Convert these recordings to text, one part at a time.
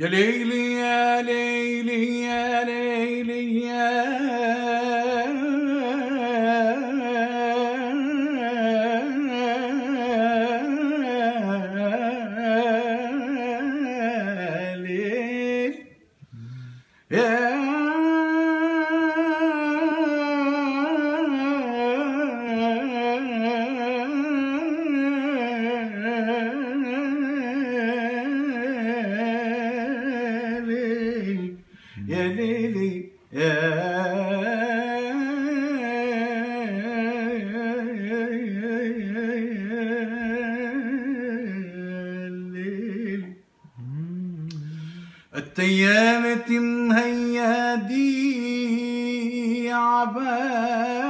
يا ليلي يا ليلي يا ليلي يا ليل يا يا ليلي يا ليل التيامة مهيادي عباد.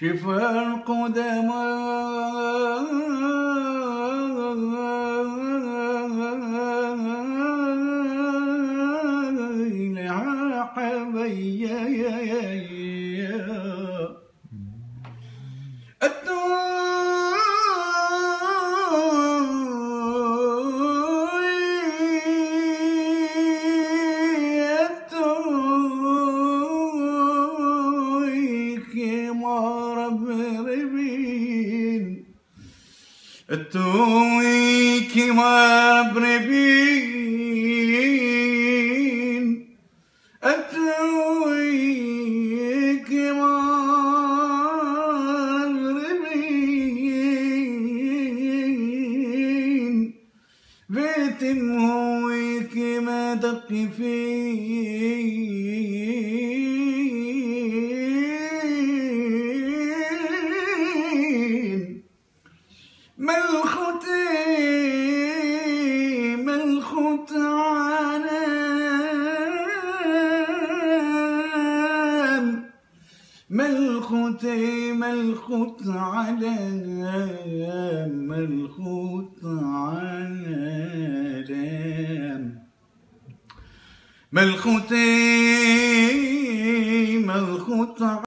شفا القدماء يا حبيبي التوي كما بربين. التوي كما بربين. بيت هو ملخوتي ملخوت علام ملخوت علام ملخوتي ملخوت